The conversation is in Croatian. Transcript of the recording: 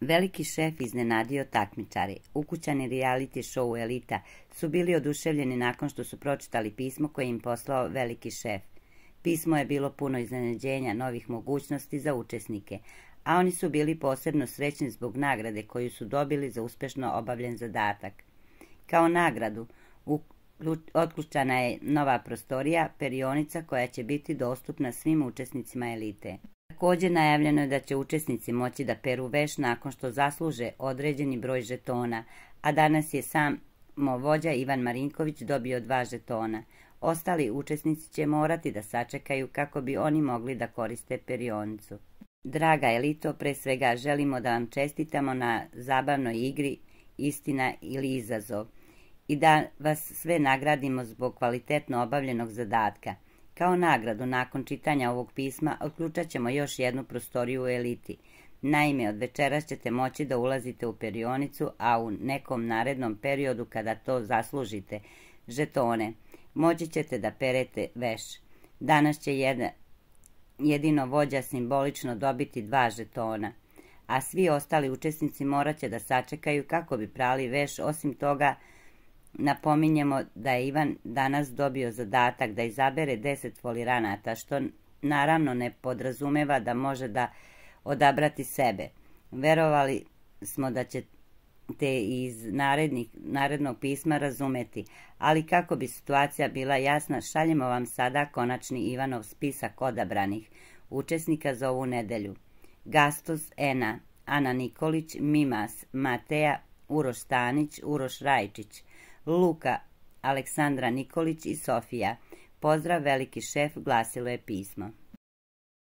Veliki šef iznenadio takmičari. Ukućani reality show Elita su bili oduševljeni nakon što su pročitali pismo koje im poslao veliki šef. Pismo je bilo puno iznenađenja novih mogućnosti za učesnike, a oni su bili posebno srećni zbog nagrade koju su dobili za uspješno obavljen zadatak. Kao nagradu otključana je nova prostorija, perionica koja će biti dostupna svim učesnicima elite. Također najavljeno je da će učesnici moći da peru veš nakon što zasluže određeni broj žetona, a danas je sam vođa Ivan Marinković dobio dva žetona. Ostali učesnici će morati da sačekaju kako bi oni mogli da koriste perionicu. Draga Elito, pre svega želimo da vam čestitamo na zabavnoj igri Istina ili izazov i da vas sve nagradimo zbog kvalitetno obavljenog zadatka. Kao nagradu nakon čitanja ovog pisma otključat ćemo još jednu prostoriju u eliti. Naime, od večeras ćete moći da ulazite u perionicu, a u nekom narednom periodu kada to zaslužite, žetone, moći ćete da perete veš. Danas će jedino vođa simbolično dobiti dva žetona, a svi ostali učesnici morat će da sačekaju kako bi prali veš, osim toga Napominjemo da je Ivan danas dobio zadatak da izabere deset foliranata, što naravno ne podrazumeva da može da odabrati sebe. Verovali smo da ćete iz narednih, narednog pisma razumeti, ali kako bi situacija bila jasna, šaljemo vam sada konačni Ivanov spisak odabranih učesnika za ovu nedelju. Gastos Ena, Ana Nikolić, Mimas, Mateja, Uroš Stanić, Uroš Rajčić, Luka, Aleksandra Nikolić i Sofija. Pozdrav veliki šef, glasilo je pismo.